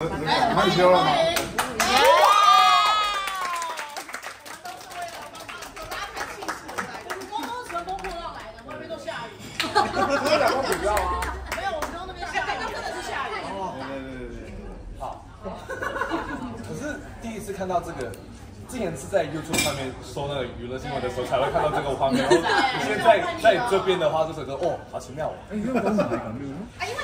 害羞了吗？你有打过股票吗？没有，我们刚刚那边下雨，真的是下雨。哦，对对对对。好。可是第一次看到这个，竟然是在 YouTube 上面搜那个娱乐新闻的时候才会看到这个画面。然后你现在在这边的话，就觉得哦，好奇妙哦。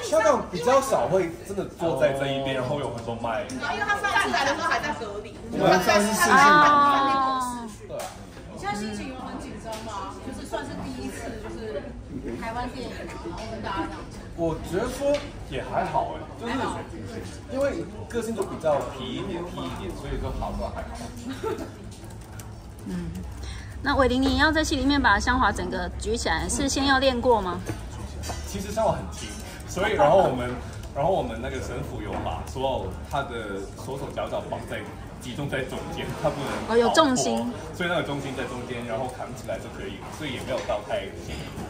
香港比较少会真的坐在这一边，然后有很多麦。然后因为他上次来的时候还在隔离，我们上次视讯哦，对啊。你现在心情有很紧张吗？就是算是第一次，就是台湾电影，然后跟大家这样讲。我觉得说也还好哎，就是因为个性就比较皮一点、皮一点，所以说好说还好。嗯那伟林，你要在戏里面把香华整个举起来，是先要练过吗？其实香华很轻，所以然后我们，然后我们那个神父有把所有他的手手脚脚绑在集中在中间，他不能哦有重心所以那个重心在中间，然后扛起来就可以，所以也没有到太辛苦，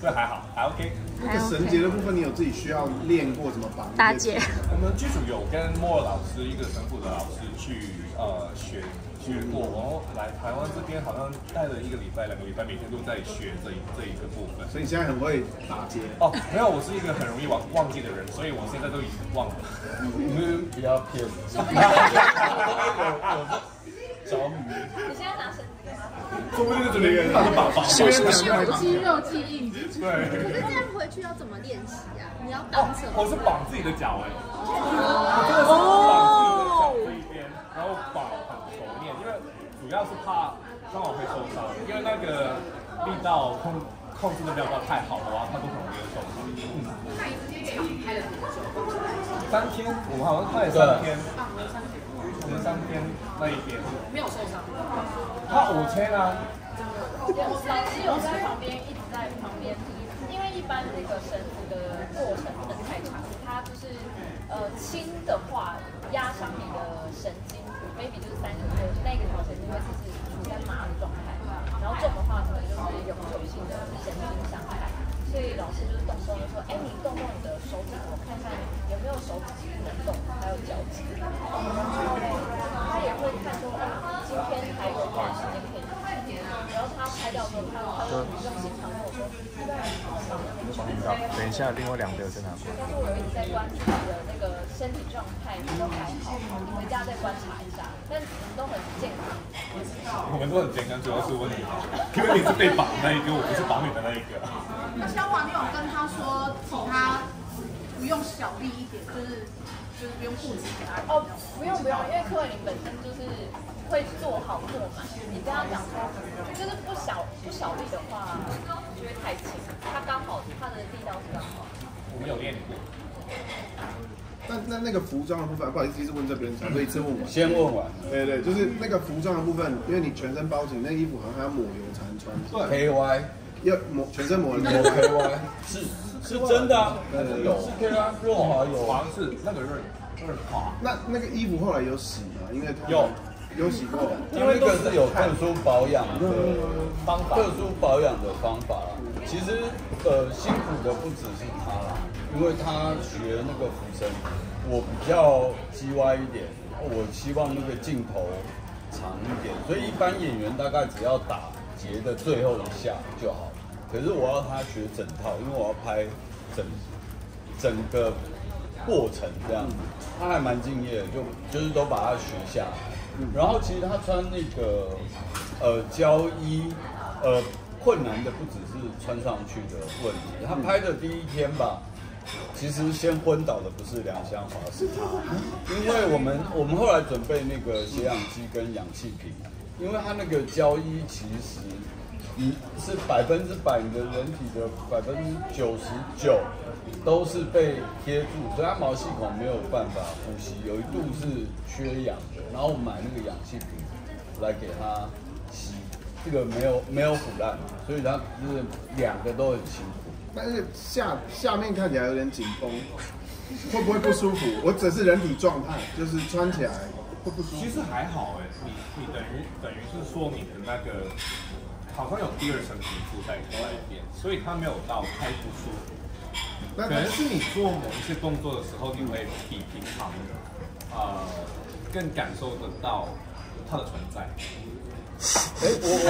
所以还好，还 OK。那个绳结的部分，你有自己需要练过怎么绑？打结，我们剧组有跟莫老师一个神父的老师去呃学学过，然后来台湾这边好像待了一个礼拜、两个礼拜，每天都在学这一这一个部分。所以你现在很会打结。哦，没有，我是一个很容易忘忘记的人，所以我现在都已经忘了。你们不要骗我，着迷。你现在拿绳？说不定就这边他的爸爸。是是是肌肉记忆，对。可是这样回去要怎么练习啊？你要绑什么？我是绑自己的脚哎，我真的是绑自己的脚这一边，然后绑很熟练，因为主要是怕刚好会受伤，因为那个力道控控制的没有到太好的话，它都很容易会受伤。那你直接场拍了多久？三天，我们好像拍了三天，我三天那一边，没有受伤。他五千啊，老师有在旁边一直在旁边，因为一般那个绳子的过程不能太长，他就是呃轻的话压伤你的神经，maybe 就是三十多，那个条神经会是处在麻的状态，然后重的话可能就是永久性的神经伤害。所以老师就是动不动就说，哎，你动动你的手指，我看看有没有手指不能动，还有脚趾。然后他也会看说，啊，今天还有多少时间可以拍。然后他拍掉之后，他他就用心常跟我说，要不要帮忙那边全飞？等一下，另外两个再拿过来。但是我有一直在关注你的那个身体状态，都还好，你回家再观察一下。但你们都很健康。我们都很健康，主要是问你，因为你是被绑的那一个，我不是绑你的那一个。那肖华，你有跟他说，请他不用小力一点，就是就是不用顾及给他。哦，不用不用，因为柯伟林本身就是会做好做满。你跟他讲说，就是不小不小力的话，就会太轻。它刚好它的力道是刚好。我们有练过。那那那个服装的部分，不好意思，一直问这边，想说一次问完。先问完对对，就是那个服装的部分，因为你全身包紧，那衣服好像还要抹油才能穿。，K Y 要抹全身抹了抹油。K Y 是是真的啊，对对对是 K Y 润滑油啊，好像是那个润润滑。那那个衣服后来有洗吗？因为它有有洗过。因为这个是有特殊保养的方法特殊保养的方法啦。其实呃辛苦的不只是他啦，因为他学那个浮身，我比较叽歪一点，我希望那个镜头长一点，所以一般演员大概只要打结的最后一下就好。可是我要他学整套，因为我要拍整整个过程这样子，他还蛮敬业的，就就是都把它学下来。然后其实他穿那个呃胶衣，呃困难的不只是穿上去的问题，他拍的第一天吧。其实先昏倒的不是梁香华，是他，因为我们我们后来准备那个血氧机跟氧气瓶，因为他那个胶衣其实你是百分之百你的人体的百分之九十九都是被贴住，所以它毛细孔没有办法呼吸，有一度是缺氧的。然后我买那个氧气瓶来给它吸，这个没有没有腐烂，所以它就是两个都很辛苦。但是下下面看起来有点紧绷，会不会不舒服？我只是人体状态，就是穿起来会不舒服。其实还好哎，你你等于等于是说你的那个好像有第二层皮肤在在变，所以它没有到太不舒服。那可能是你做某一些动作的时候，你会比平常呃更感受得到它的存在。哎，我我，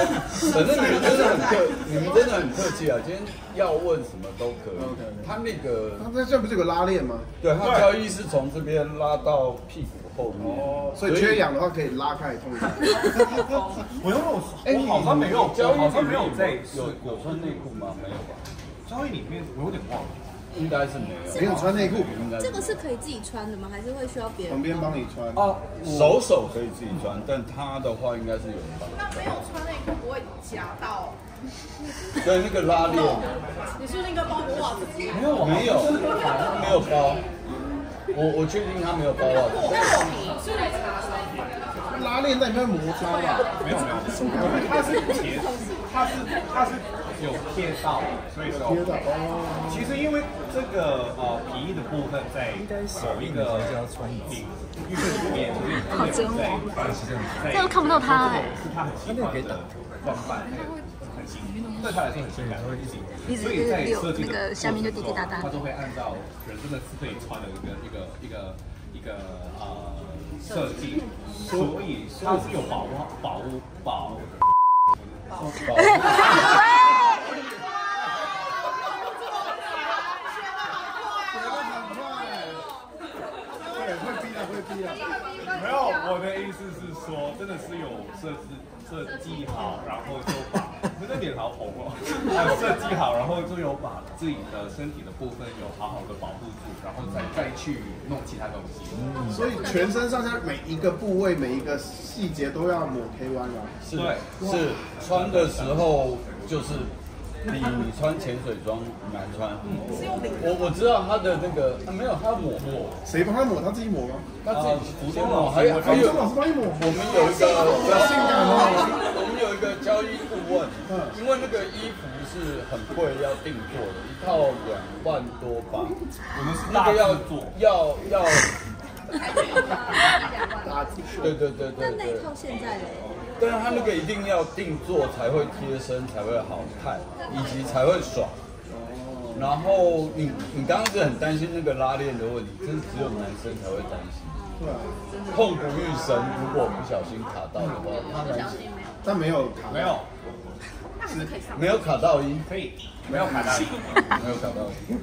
反正你们真的很客，你们真的很客气啊！今天要问什么都可以。他那个，他这这不是有个拉链吗？对，他交易是从这边拉到屁股后面，哦，所以缺氧的话可以拉开通一下。我有，哎，我好像没有，交易好像没有在有有穿内裤吗？没有吧？交易里面我有点忘了。应该是没有，没有穿内裤，应该这个是可以自己穿的吗？还是会需要别人？旁边帮你穿哦，手手可以自己穿，但他的话应该是有人帮。那没有穿内裤不会夹到？对，那个拉链。你是不是应该包裹袜子？没有，没有，没有包。我我确定他没有包袜子。是来查的。拉链在里面摩擦吧？没有没有，它是贴，它是它是有贴到，所以说贴到哦。其实因为这个呃皮衣的部分在某一个领域里面，所以好折磨在这都看不到他哎是他很喜欢的装扮，对他来说很性感，所以在设计那个下面就滴滴答答他都会按照人真的是可以穿的一个一个一个一个呃设计，所以他是有保护保护保。对，会逼的，会逼的。没有，我的意思是说，真的是有设置设计好，然后就把那个脸好红哦，设计好，然后就有把自己的身体的部分有好好的保护住，然后再再去弄其他东西。所以全身上下每一个部位、每一个细节都要抹 K 弯啊。是是穿的时候就是比你穿潜水装难穿。我我知道他的那个、啊、没有，他抹抹，谁帮他抹？他自己抹吗？他自己先抹，还有还有周老师帮你抹。我们有一个好性感哦。我们有一个交易顾问，因为那个衣服是很贵，要定做的，一套两万多吧。我们是那个要做，要要。打字。对对对对对那那一。套现在嘞？但是他那个一定要定做才会贴身，才会好看，以及才会爽。然后你你刚刚是很担心那个拉链的问题，这是只有男生才会担心。对啊，痛不欲生，如果不小心卡到的话，他男生但没有卡。没有，没有卡到音，可以，没有卡到音，没有卡到音，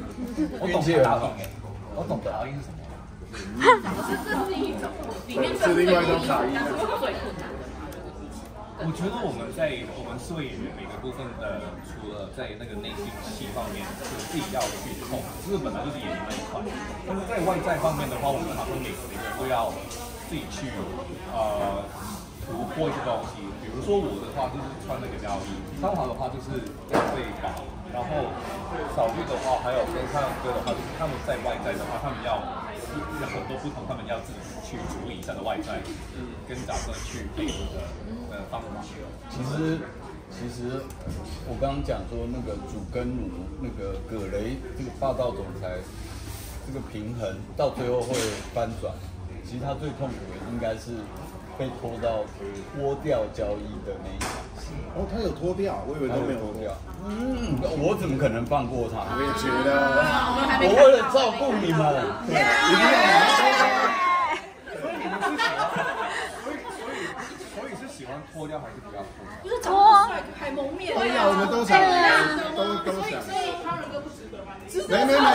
我懂运气很好卡到音。哎，我懂卡到音是什么？是另外一种卡音。我觉得我们在我们四位演员每个部分的，除了在那个内心戏方面是自己要去控，这个本来就是演员那一块。但是在外在方面的话，我们好像每个人都要自己去呃突破一些东西。比如说我的话就是穿那个胶衣，张华的话就是要被保，然后小玉的话还有跟唱歌的话，就是他们在外在的话，他们要有很多不同，他们要自己去处理一下的外在，跟角色去配合的呃方法。其实，其实我刚刚讲说那个主跟奴，那个葛雷这个霸道总裁，这个平衡到最后会翻转。其实他最痛苦的应该是被拖到脱掉交易的那一场戏。哦，他有脱掉，我以为他都没有脱掉。嗯，我怎么可能放过他？我也觉得。我为了照顾你们，一定要拿脱掉。所以你们是喜欢，所以所以所脱掉还是不要脱？不是长得帅还蒙面。对呀，我们都想，都都想。所以康仁哥不值得吗？值得。没没没。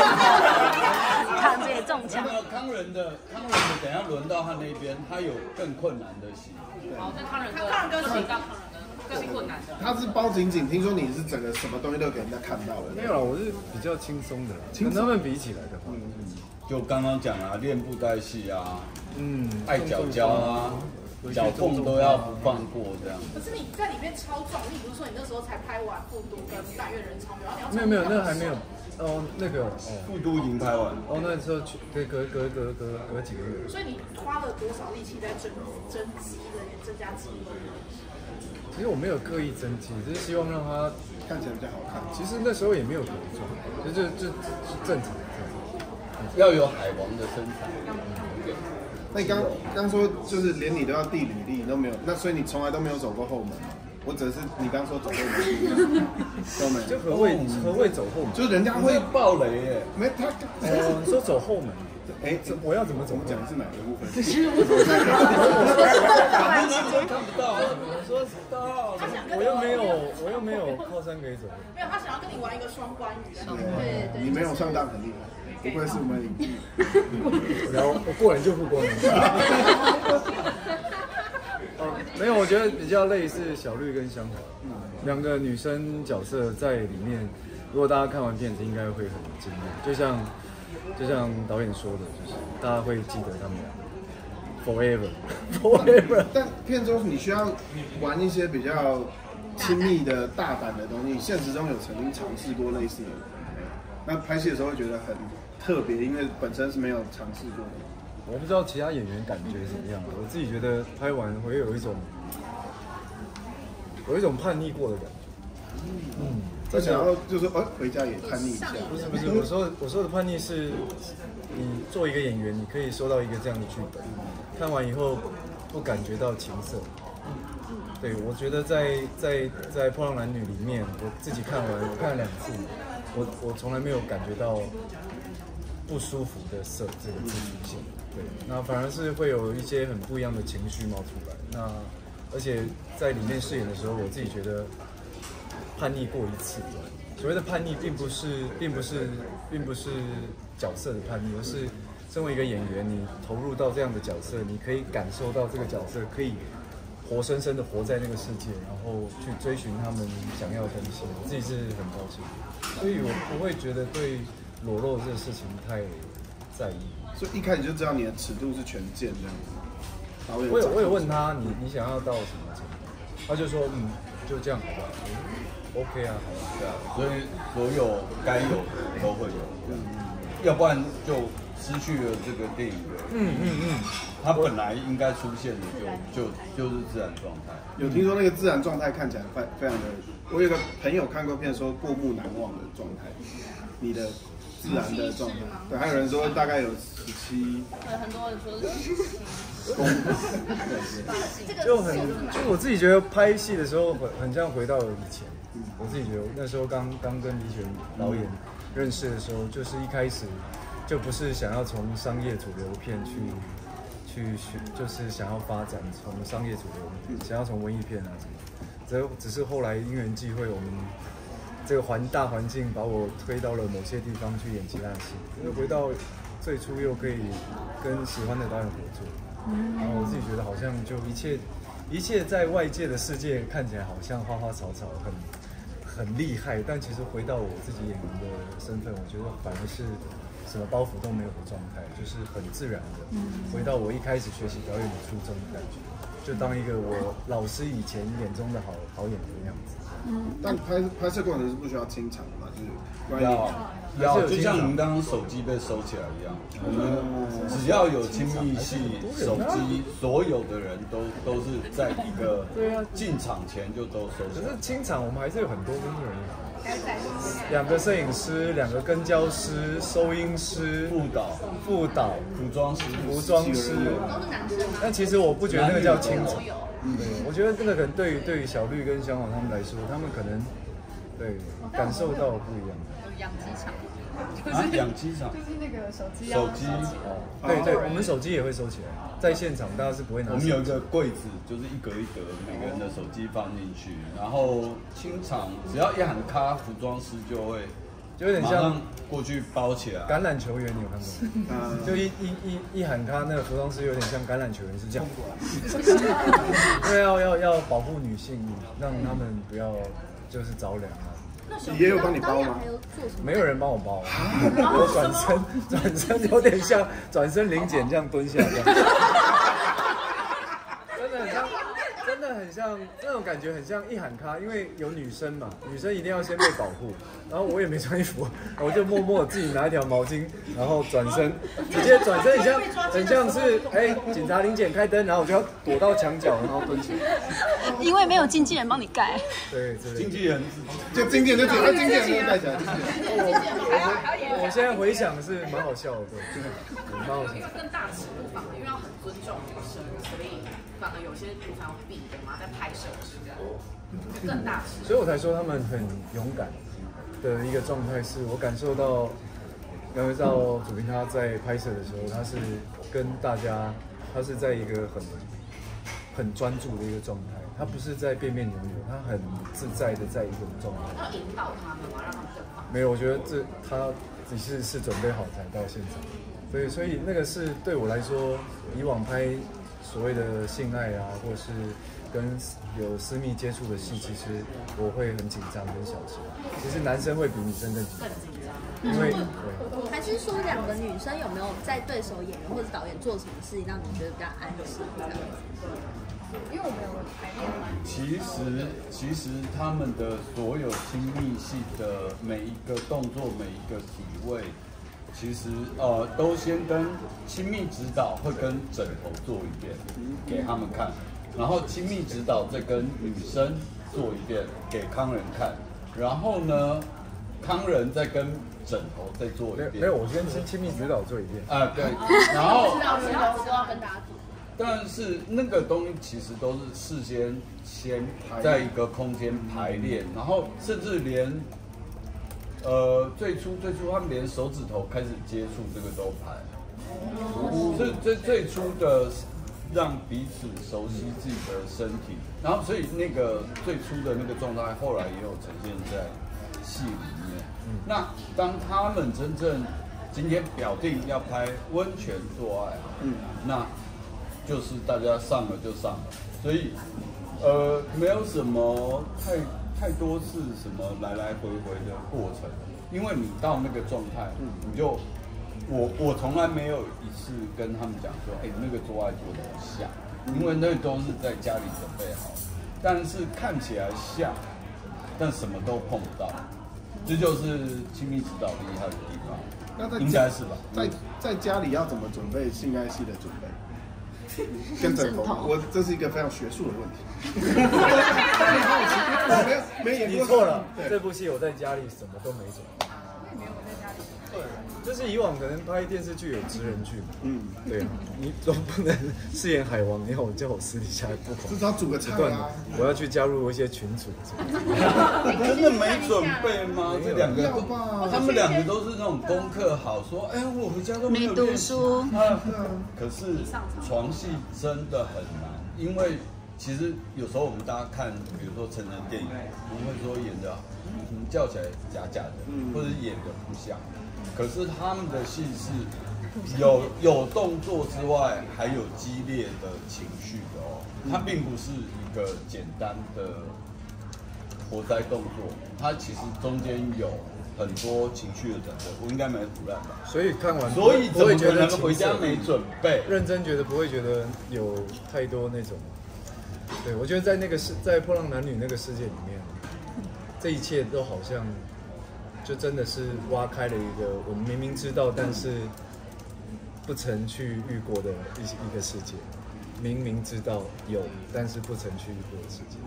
康姐中枪那。个康仁的康仁的，等下轮到他那边，他有更困难的戏。好，那康仁哥，康仁哥请到康仁哥更困难的。他是包紧紧，听说你是整个什么东西都给人家看到了。没有啦，我是比较轻松的啦，跟他们比起来的话，就刚刚讲啊，练布袋戏啊，嗯，爱脚脚啊，脚痛都要不放过这样。可是你在里面超壮，你不是说你那时候才拍完《复读》跟《但愿人长久》，然后你要没有没有，那还没有，哦，那个哦，复都已经拍完，哦，那时候去隔隔隔隔隔隔几个月，所以你花了多少力气在增增肌的增加肌肉？其实我没有刻意增肌，只是希望让它，看起来比较好看。其实那时候也没有多壮，就就就就正常。要有海王的身材。那你刚刚说就是连你都要递履历，你都没有，那所以你从来都没有走过后门吗？我只是你刚说走后门，都没有，就何谓何谓走后门？就是人家会会爆雷耶！没他哦，你说走后门，哎，我要怎么怎么？讲是哪个部分？看不到，我说知道，我又没有，我又没有靠山可以走。没有，他想要跟你玩一个双关语的。对对，你没有上当很厉害，不愧是我们影帝。然后我过人就不过人。哦，没有，我觉得比较类似小绿跟香华，两个女生角色在里面，如果大家看完片子，应该会很惊艳。就像就像导演说的，就是大家会记得他们俩 forever forever。但片中你需要玩一些比较亲密的、大胆的东西，现实中有曾经尝试过类似的吗，那拍戏的时候会觉得很特别，因为本身是没有尝试过的。我不知道其他演员感觉怎么样，我自己觉得拍完会有一种有一种叛逆过的感觉。嗯，他想要就是说，呃，回家也叛逆一下。不是不是，我说我说的叛逆是，你做一个演员，你可以收到一个这样的剧本，看完以后不感觉到情色。对，我觉得在在在《破浪男女》里面，我自己看完，我看了两次，我我从来没有感觉到不舒服的色这个字出现。对，那反而是会有一些很不一样的情绪冒出来。那而且在里面饰演的时候，我自己觉得叛逆过一次。所谓的叛逆，并不是，并不是，并不是角色的叛逆，而是身为一个演员，你投入到这样的角色，你可以感受到这个角色可以活生生的活在那个世界，然后去追寻他们想要的东西。我自己是很高兴，所以我不会觉得对裸露这个事情太在意。所以一开始就知道你的尺度是全健这样子。我有我有问他，你你想要到什么程度？他就说，嗯，就这样好不好我说 OK 啊，好吧。对啊，所以所有该有的都会有，这样，要不然就失去了这个电影的，嗯嗯嗯，它本来应该出现的就就就是自然状态。有听说那个自然状态看起来非非常的，我有个朋友看过片说过目难忘的状态，你的自然的状态，对，还有人说大概有十七对，很多人说是公分，就很，就我自己觉得拍戏的时候很很像回到以前。我自己觉得那时候刚刚跟李雪导演认识的时候，就是一开始就不是想要从商业主流片去去学，就是想要发展从商业主流，想要从文艺片啊什么。只只是后来因缘际会，我们这个环大环境把我推到了某些地方去演其他的戏，因为回到最初又可以跟喜欢的导演合作。然后我自己觉得好像就一切一切在外界的世界看起来好像花花草草很很厉害，但其实回到我自己演员的身份，我觉得反而是什么包袱都没有的状态，就是很自然的回到我一开始学习表演的初衷的感觉，就当一个我老师以前眼中的好好演员的样子。但拍拍摄过程是不需要清场的嘛，就是关于要要，就像您刚刚手机被收起来一样，我们只要有亲密戏，手机所有的人都都是在一个对啊进场前就都收起来。可是。清场我们还是有很多工作人员，两个摄影师，两个跟焦师，收音师，副导、副导，服装师、服装师。但其实我不觉得那个叫清场，对，我觉得这个可能对于对于小绿跟小黄他们来说，他们可能对感受到不一样。有养鸡场，啊，养鸡场，就是那个手机手机，对对，我们手机也会收起来，在现场大家是不会拿。我们有一个柜子，就是一格一格，每个人的手机放进去，然后清场只要一喊卡，服装师就会就有点像过去包起来。橄榄球员，你有看过吗？嗯就一一一一喊他，那个服装师有点像橄榄球员，是这样。因为 要要要保护女性，让他们不要就是着凉啊。也有帮你包吗？没有人帮我包，我转身转身有点像转身零检这样蹲下这样，真的很像，真的很像那种感觉，很像一喊卡，因为有女生嘛，女生一定要先被保护，然后我也没穿衣服，我就默默自己拿一条毛巾，然后转身，直接转身很像很像是哎、警察临检开灯，然后我就要躲到墙角，然后蹲起来，因为没有经纪人帮你盖。对。经纪人就经典就觉得经典就带起来，经典我现在回想是蛮好笑的，对，蛮好笑的。更大尺度反而因为要很尊重女生，所以反而有些平常有避的嘛，在拍摄的时候就更大尺度。所以我才说他们很勇敢的一个状态，是我感受到然后到主编他在拍摄的时候，他是跟大家，他是在一个很很专注的一个状态，他不是在变变扭扭，他很自在的在一种状态。要引导他们嘛，让他们更放。没有，我觉得这他只是是准备好才到现场，所以所以那个是对我来说，以往拍所谓的性爱啊，或是跟有私密接触的戏，其实我会很紧张跟小心。其实男生会比女生更紧张，因为对。还是说两个女生有没有在对手演员或者导演做什么事情让你觉得比较安心这样子？因为我们有排练嘛，其实其实他们的所有亲密戏的每一个动作、每一个体位，其实呃都先跟亲密指导会跟枕头做一遍给他们看，然后亲密指导再跟女生做一遍给康人看，然后呢康人再跟枕头再做一遍。没有，我先先亲密指导做一遍。啊对，然后指导指导都要跟大家做。但是那个东西其实都是事先先在一个空间排练，然后甚至连呃最初最初他们连手指头开始接触这个都排，是最最初的让彼此熟悉自己的身体，然后所以那个最初的那个状态后来也有呈现在戏里面。那当他们真正今天表定要拍温泉做爱，嗯，那就是大家上了就上了，所以呃没有什么太太多次什么来来回回的过程，因为你到那个状态，你就我我从来没有一次跟他们讲说，哎、那个做爱做的像，因为那都是在家里准备好，但是看起来像，但什么都碰不到，这就是亲密指导厉害的地方，那在应该是吧？在在家里要怎么准备性爱戏的准备？跟枕头，我这是一个非常学术的问题。我没有没演过，你错了，这部戏我在家里什么都没准备。就是以往可能拍电视剧有职人剧嘛，嗯，对啊，你总不能饰演海王，你要我叫我私底下不至狂少煮个菜啊。，我要去加入一些群组。真的没准备吗？这两个他们两个都是那种功课好，说哎，我回家都没有没读书啊。可是床戏真的很难，因为其实有时候我们大家看，比如说成人电影，我们会说演的嗯叫起来假假的，或者演的不像。可是他们的戏是有有动作之外，还有激烈的情绪的哦。它并不是一个简单的活塞动作，它其实中间有很多情绪的转折。我应该没胡乱吧？所以看完，所以怎么不会觉得可能回家没准备？认真觉得不会觉得有太多那种。对，我觉得在那个世，在破浪男女那个世界里面，这一切都好像就真的是挖开了一个我们明明知道，但是不曾去遇过的一一个世界。明明知道有，但是不曾去遇过的世界。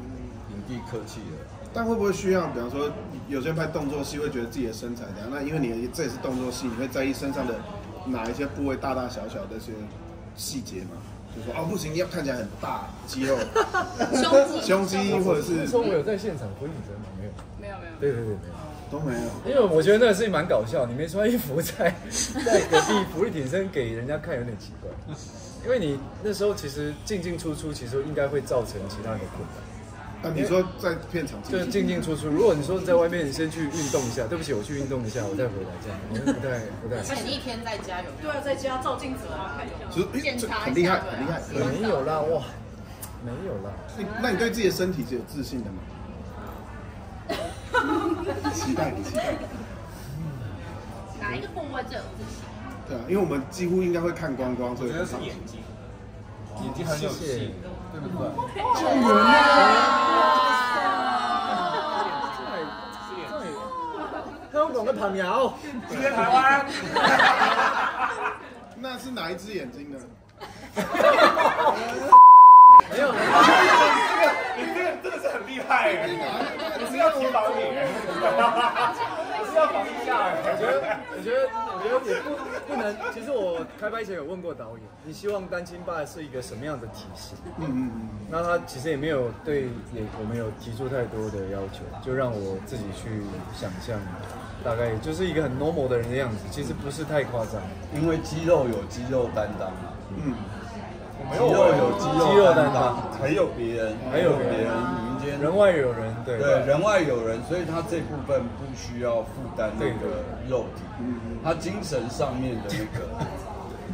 影帝客气了。但会不会需要，比方说，有些人拍动作戏会觉得自己的身材怎样？那因为你这也是动作戏，你会在意身上的哪一些部位大大小小的一些细节吗？就说哦不行，要看起来很大肌肉，胸肌胸肌或者是那时候我有在现场回你真吗没有？没有没有。对对对，没有。都没有。因为我觉得那个事情蛮搞笑，你没穿衣服在 在隔壁俯卧挺身给人家看有点奇怪，因为你那时候其实进进出出，其实应该会造成其他的困难，那你说在片场就是进进出出。如果你说在外面，你先去运动一下，对不起，我去运动一下，我再回来这样，我不太不太。前一天在家有没有对啊，在家照镜子啊，看有没有。就是诶这很厉害，很厉害。没有啦，哇，没有啦。你那你对自己的身体是有自信的吗？期待你，期待你。哪一个部位最有自信？对啊，因为我们几乎应该会看光光，所以我觉得是眼睛，眼睛很有戏，对不对？香港的朋友，今天台湾，那是哪一只眼睛呢？没有，你这个你这个真的是很厉害哎，你是要提防你，你是要防一下哎。我觉得，我觉得，我觉得也不不能。其实我看开拍前有问过导演，你希望单亲爸是一个什么样的体系？嗯嗯嗯，那他其实也没有对也我们有提出太多的要求，就让我自己去想象，大概就是一个很 normal 的人的样子，其实不是太夸张。因为肌肉有肌肉担当啊，嗯，肌肉有肌肌肉担肉担当当，还有别人，还有别人民间。人外有人，对。对，人外有人，所以他这部分不需要负担那个肉体，他精神上面的那个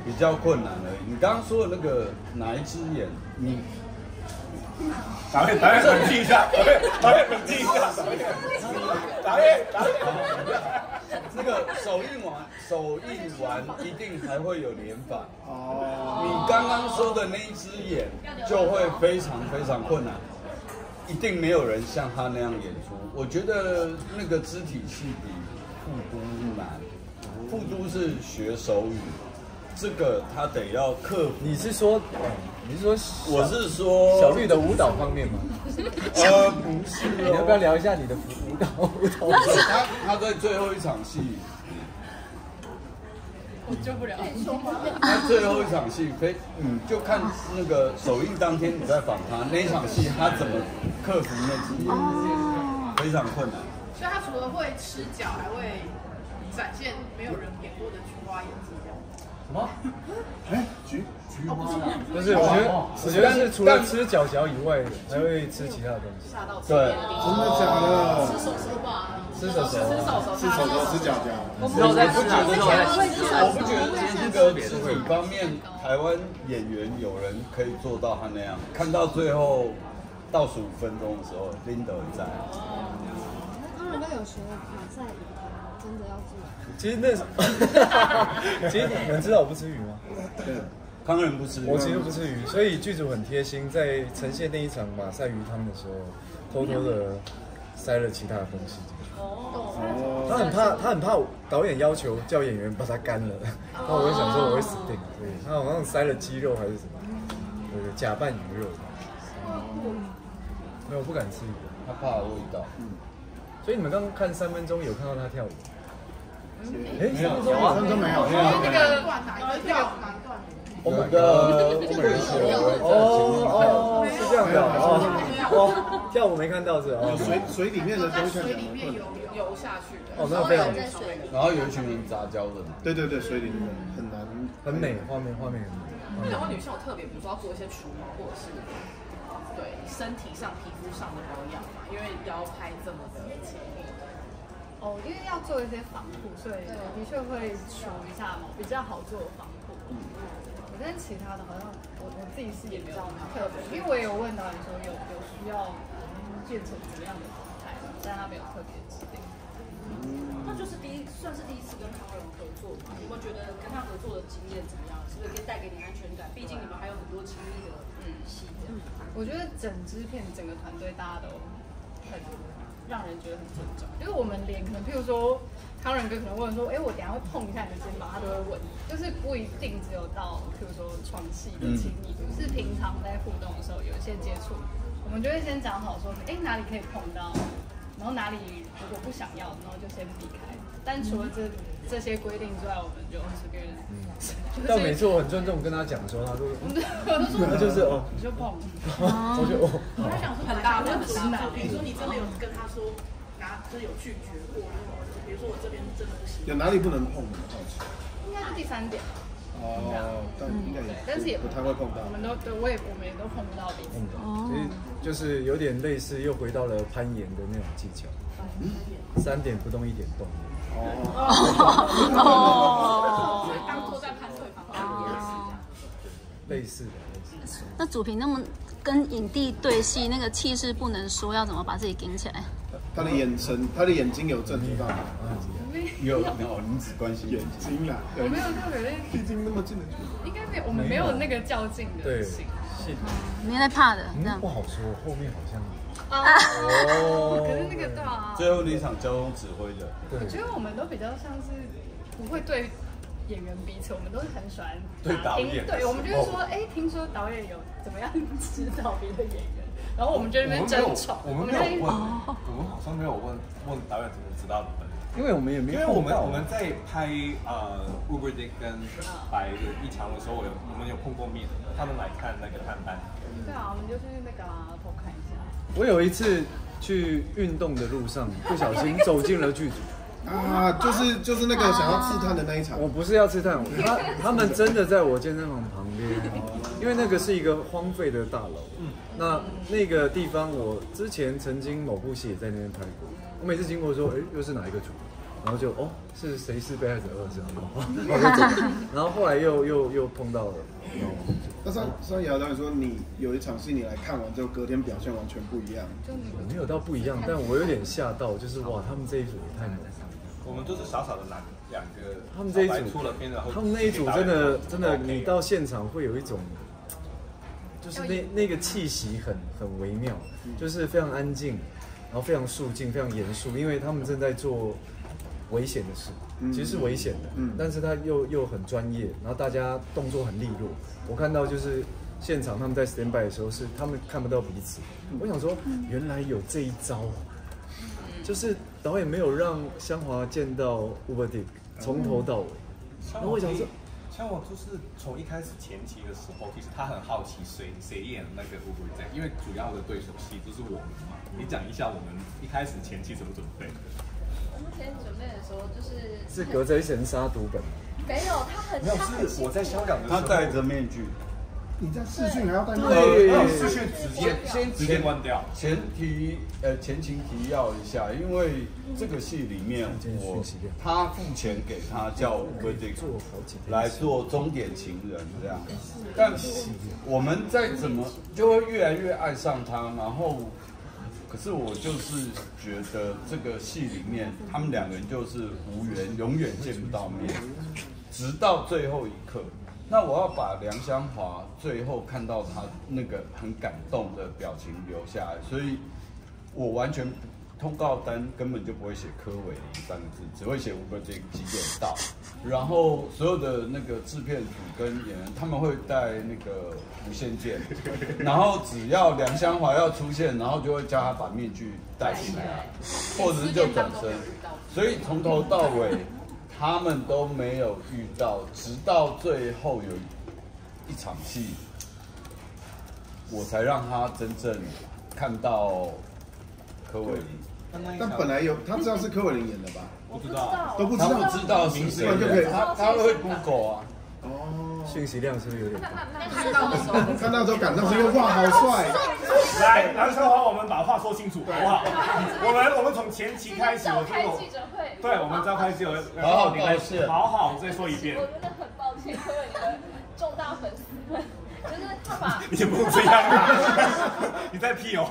比较困难而已。你刚刚说的那个哪一只眼，你。导演，导演冷静一下，导演，导演冷静一下，导演，导演，那个手印完，手印完一定还会有连反。哦，你刚刚说的那一只眼就会非常非常困难，一定没有人像他那样演出。我觉得那个肢体戏比复都难，复都是学手语，这个他得要克服。你是说，你是说，我是说小绿的舞蹈方面吗？呃，不是你要不要聊一下你的舞蹈？舞蹈？他他在最后一场戏，我救不了。他最后一场戏可以嗯，就看那个首映当天你在访他那一场戏，他怎么克服那只眼，非常困难。所以他除了会吃脚，还会展现没有人演过的菊花演技。什么？哎，菊不是，我觉得我觉得是除了吃脚脚以外，还会吃其他的东西，吓到对真的假的？吃手手吧，吃手手。吃手手，吃手手吃脚脚，我不觉得，我不觉得这个肢体方面，台湾演员有人可以做到他那样。看到最后倒数五分钟的时候，林德在，他们都有学马赛鱼汤，真的要做。其实那时候，其实你们知道我不吃鱼吗？对，康仁不吃，我其实不吃鱼，所以剧组很贴心，在呈现那一场马赛鱼汤的时候，偷偷的塞了其他的东西进去。哦，他很怕，他很怕导演要求叫演员把它干了，然后我就想说我会死定，所以他好像塞了鸡肉还是什么，假扮鱼肉。没有，我不敢吃鱼。他怕味道。所以你们刚刚看三分钟有看到他跳舞？哎，没有，三分钟没有，那个哪一段哪一段？我们的我们哦哦，是这样的哦哦，跳舞没看到是哦，水水里面的东西水里面游游下去的。哦那非常。然后有一群人杂交的嘛，对对对，水里面很难，很美，画面画面很美。那两位女性有特别，比如说要做一些除毛，或者是对身体上、皮肤上的保养嘛？因为要拍这么的亲密。哦，因为要做一些防护，所以的确会除一下毛，比较好做防护。但是其他的好像我我自己是也没有特别，因为我也有问到你说有有需要变成怎么样的状态，但他没有特别指定。那就是第一，算是第一次跟康荣合作嘛？有没有觉得跟他合作的经验怎么样？是不是可以带给你安全感？毕竟你们还有很多亲密的戏这样。我觉得整支片整个团队大家都很让人觉得很尊重，就是我们连可能譬如说康仁哥可能问说，哎、我等下会碰一下你的肩膀，他都会问，就是不一定只有到譬如说床戏的亲密，是平常在互动的时候有一些接触，我们就会先讲好说，哎、哪里可以碰到，然后哪里如果不想要，然后就先避开。但除了这这些规定之外，我们就随便，就是但每次我很尊重跟他讲的时候，他都我都说他就是哦，你就碰。我就哦，我就想说很大的很大的，比如说你真的有跟他说拿，就是有拒绝过，比如说我这边真的不行。有哪里不能碰的？好奇。应该是第三点，哦，但应该也但是也不太会碰到我。们都对我也我们也都碰不到彼此。所以就是有点类似，又回到了攀岩的那种技巧，三点不动，一点动。哦，当坐在判对方的也是这样。类似的，类似。那主评那么跟影帝对戏，那个气势不能输，要怎么把自己顶起来？他的眼神，他的眼睛有震出到有哦，你只关心眼睛。啦，我没有特别，毕竟那么近的距离。应该没有，我们没有那个较劲的对，心。是没在怕的，这样，不。好说，后面好像哦，可是那个对啊，最后那场交通指挥的，我觉得我们都比较像是不会对演员彼此，我们都是很喜欢对导演对，我们就是说，哎，听说导演有怎么样指导别的演员，然后我们就在那边争宠，我们没有问，我们好像没有问问导演怎么知道的因为我们也没有因为我们我们在拍呃 Uber Dick 跟白的一场的时候，我有我们有碰过面，他们来看那个探班。对啊，我们就去那个啊偷看一下。我有一次去运动的路上，不小心走进了剧组。啊，就是就是那个想要刺探的那一场，我不是要刺探，他他们真的在我健身房旁边，因为那个是一个荒废的大楼。嗯那那个地方我之前曾经某部戏也在那边拍过，我每次经过说，哎、又是哪一个组？然后就哦，是谁是被害者二是吗？然后就走，然后后来又又又碰到了，那上上姚导演说，你有一场戏你来看完之后，隔天表现完全不一样。我没有到不一样，但我有点吓到，就是哇，他们这一组也太猛了。我们都是傻傻的两两个，他们这一组出了片，然后他们那一组真的真的，你到现场会有一种，就是那那个气息很很微妙，就是非常安静，然后非常肃静，非常严肃，因为他们正在做危险的事，其实是危险的，嗯。但是他又又很专业，然后大家动作很利落。我看到就是现场他们在 stand by 的时候，是他们看不到彼此。我想说，原来有这一招，就是导演没有让香华见到 Uber Dick 从头到尾。然后我想说，像我就是从一开始前期的时候，其实他很好奇谁谁演那个 Uber Dick，因为主要的对手戏就是我们嘛。你讲一下我们一开始前期怎么准备的？我们前准备的时候就是是隔着一层杀毒本，没有，他很没有，他是我在香港的时候，他戴着面具。你在试训还要戴面对具？呃视讯直接先直接关掉。前提呃前情提要一下，因为这个戏里面我他付钱给他叫 Uber Dick 做好几天来做终点情人这样，但我们再怎么就会越来越爱上他，然后可是我就是觉得这个戏里面他们两个人就是无缘，永远见不到面，直到最后一刻。那我要把梁香华最后看到他那个很感动的表情留下来，所以我完全通告单根本就不会写柯伟林三个字，只会写 Uber Dick 几点到，然后所有的那个制片组跟演员他们会带那个无线键，然后只要梁香华要出现，然后就会叫他把面具戴起来，或者是就转身，所以从头到尾。他们都没有遇到，直到最后有一场戏，我才让他真正看到柯伟林。但本来有他知道是柯伟林演的吧？不知道，都不知道他不知道是谁不然就可以，他他会 Google 啊。哦，讯息量是不是有点大？看到的时候，看到之后感动是因为哇，好帅！来，梁朝华，我们把话说清楚，好不好？我们我们从前期开始，我召开就记者会，对，我们召开记者会，然好好后你来抱歉好好再说一遍我。真的很抱歉，各位你的重大粉丝们，就是他把你不用这样啊！你在屁哦！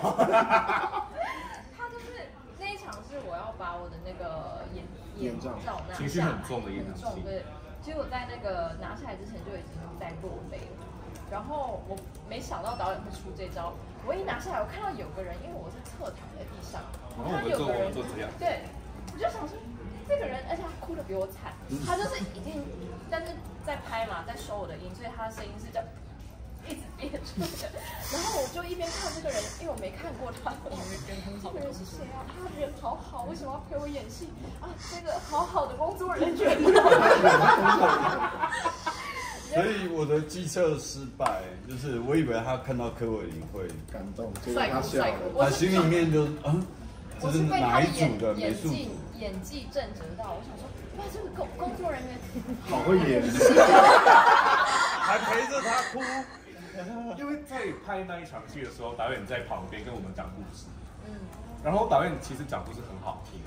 他就是那一场是我要把我的那个眼眼罩情绪很重的一场戏对。其实我在那个拿下来之前就已经在落泪了，然后我没想到导演会出这招。我一拿下来，我看到有个人，因为我是侧躺在地上，然后我们做我看到有个人对，我就想说这个人，而且他哭的比我惨，他就是已经，但是在拍嘛，在收我的音，所以他的声音是这样一直憋住的。然后我就一边看这个人，因为我没看过他，我这个人是谁啊？他人好好，为什么要陪我演戏啊？这个好好的工作人员。所以我的计策失败，就是我以为他看到柯伟林会，感动，结果他笑了。他心里面就啊，这我是哪一组的演演技美术组？演技震慑到，我想说，哇，这个工工作人员好会演，还陪着他哭。因为在拍那一场戏的时候，导演在旁边跟我们讲故事，嗯，然后导演其实讲故事很好听。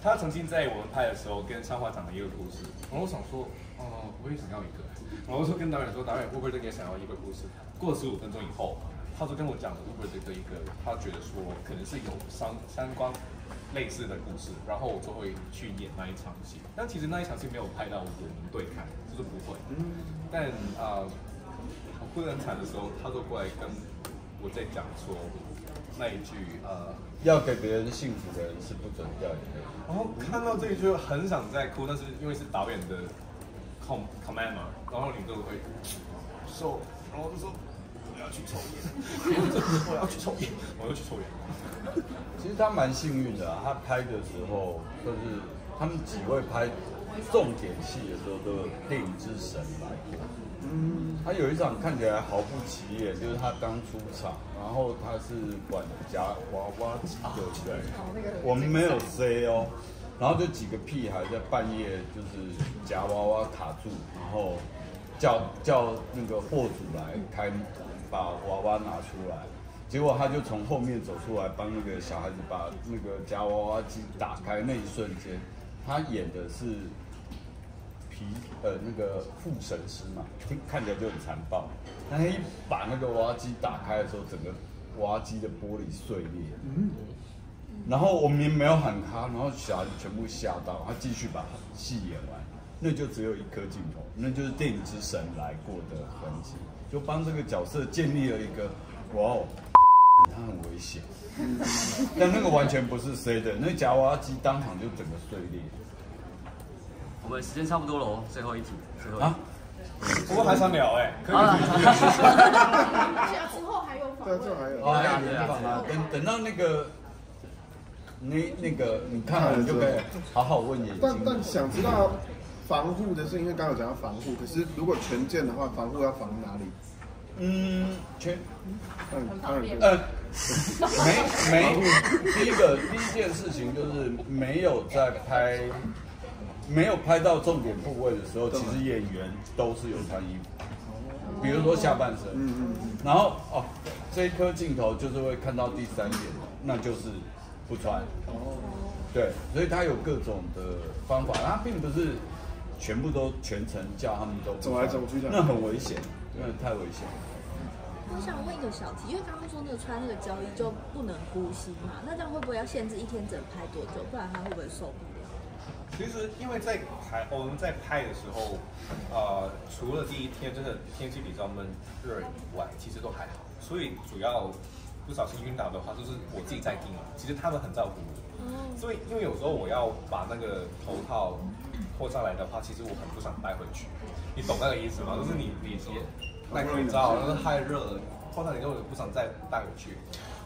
他曾经在我们拍的时候跟香华讲了一个故事，然后我想说，哦、我也想要一个，然后我就跟导演说，导演会不会这个也想要一个故事？过了十五分钟以后，他就跟我讲了 Uber 这个一个，他觉得说可能是有相相关类似的故事，然后我就会去演那一场戏。但其实那一场戏没有拍到我们对看，就是不会。但啊、哭得很惨的时候，他都过来跟我在讲说那一句呃。要给别人幸福的人是不准掉眼泪。然后看到这一句很想再哭，但是因为是导演的 com command 嘛，然后你就会说，然后我就说我要去抽烟，我要去抽烟，我要去抽烟。其实他蛮幸运的、啊，他拍的时候就是他们几位拍重点戏的时候都有电影之神来过。嗯，他有一场看起来毫不起眼，就是他刚出场，然后他是管夹娃娃机的，对不对？我们没有 C 哦，然后就几个屁孩在半夜就是夹娃娃卡住，然后叫叫那个货主来开把娃娃拿出来，结果他就从后面走出来帮那个小孩子把那个夹娃娃机打开那一瞬间，他演的是皮呃那个副神师嘛，听看起来就很残暴。他一把那个挖机打开的时候，整个挖机的玻璃碎裂。然后我们也没有喊他，然后小孩全部吓到，他继续把戏演完，那就只有一颗镜头，那就是电影之神来过的痕迹，就帮这个角色建立了一个，哇哦，他很危险，但那个完全不是 C 的，那夹娃娃机当场就整个碎裂。我们时间差不多了哦，最后一题，最后一题。啊不过还想聊哎，可以之后还有访问，还有哦，还有联访啊，等等到那个，那那个你看了就可以好好问眼睛。但但想知道防护的是，因为刚刚有讲到防护，可是如果全健的话，防护要防哪里？嗯，全嗯，当然呃，没没，第一个第一件事情就是没有在拍，没有拍到重点部位的时候，其实演员都是有穿衣服，比如说下半身，嗯嗯嗯，然后哦，这一颗镜头就是会看到第三点，那就是不穿。哦。对，所以他有各种的方法，他并不是全部都全程叫他们都走来走去这样那很危险，真的太危险了。我想问一个小题，因为刚刚说那个穿那个胶衣就不能呼吸嘛，那这样会不会要限制一天只能拍多久？不然他会不会受不了？其实因为在拍我们在拍的时候，呃，除了第一天真的天气比较闷热以外，其实都还好。所以主要不小心晕倒的话，就是我自己在盯了。其实他们很照顾我，所以因为有时候我要把那个头套脱下来的话，其实我很不想带回去。你懂那个意思吗？就是你你直接戴口罩，然后太热了，脱下来之后我不想再带回去，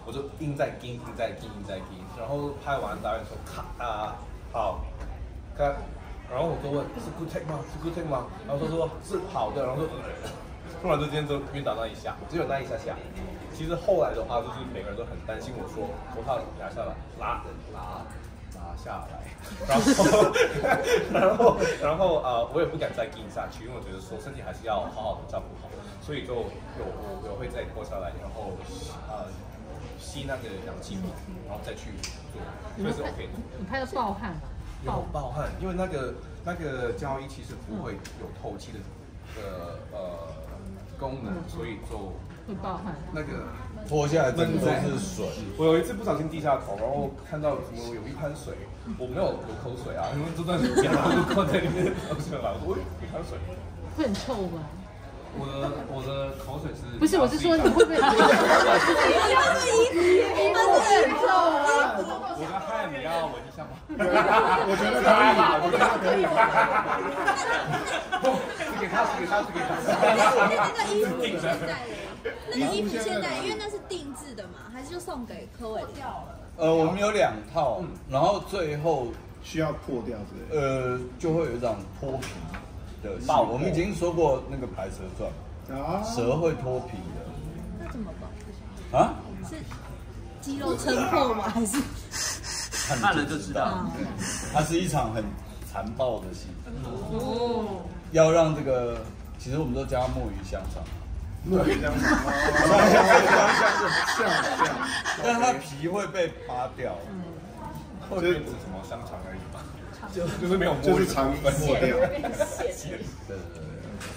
我就硬在盯，硬在盯，硬在盯。然后拍完导演说卡啊好。看，然后我就问是 good take 吗？是 good take 吗？然后他说是好的，然后说突然之间就晕倒那一下，只有那一下下。其实后来的话，就是每个人都很担心我说头套拿下来，拉拿拿下来，然后然后然后呃，我也不敢再硬下去，因为我觉得说身体还是要好好的照顾好，所以就有我我会再脱下来，然后呃吸那个氧气嘛，然后再去做，所以是 OK 的。你拍的暴汗吗？有暴汗，因为那个那个胶衣其实不会有透气的呃呃功能，所以就会爆汗。那个脱下来整个都是水。我有一次不小心低下头，然后看到什么有一滩水，我没有流口水啊，因为这段时间我就靠在里面流水了，我一滩水，会很臭吗？我的我的口水是不是，我是说你会不会？你要的衣服，你们是很臭啊！我的汗你要闻一下吗？我觉得可以，我觉得可以。给他，是给他，是给他。那个衣服现在，那个衣服现在，因为那是定制的嘛，还是就送给柯伟掉了？呃，我们有两套，然后最后需要破掉之类。呃就会有一张脱皮的戏。爆破我们已经说过那个《白蛇传》，啊，蛇会脱皮的那怎么办？啊，是肌肉撑破吗？还是？看了就知道。它是一场很残暴的戏，哦，要让这个，其实我们都叫它墨鱼香肠，墨鱼香肠，像像，但它皮会被扒掉，会变成什么香肠而已嘛，就就是没有就是肠粉破掉。对对对对，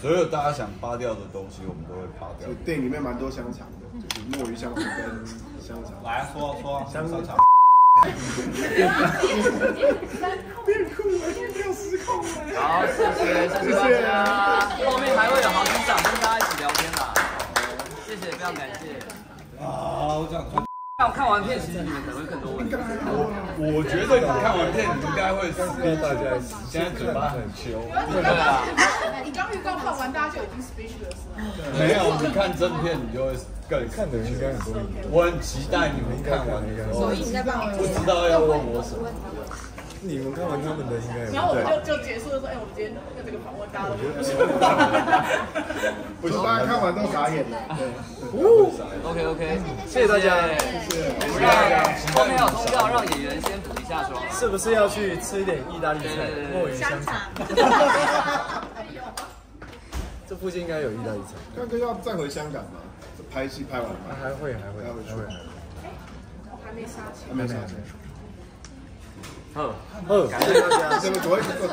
所有大家想扒掉的东西，我们都会扒掉所以。电影里面蛮多香肠的，就是墨鱼香肠跟香肠。来说说香肠。好，谢谢，谢谢大家。后面还会有好几场跟大家一起聊天的。谢谢，非常感谢。啊，我想说，看看完片，其实你们可能会更多问题。我觉得你看完片，你应该会跟大家现在嘴巴很羞。对啊，刚预告看完，大家就已经 speechless 了。没有，你看正片，你就会更看的人应该很多。我很期待你们看完的时候，所以你在帮我不知道要问我什么。你们看完他们的应该然后我们就就结束了说，哎，我们今天要这个访问，大家都不行。大家看完都傻眼了。对，OK OK，谢谢大家谢谢。我们让后面有通告，让演员先补一下妆。是不是要去吃一点意大利菜？墨鱼 香肠。这附近应该有意大利菜。刚哥要再回香港吗？这拍戏拍完吗？还会还会还会还会。还没杀青。还没上。好，好，感谢大家。这个各位观众。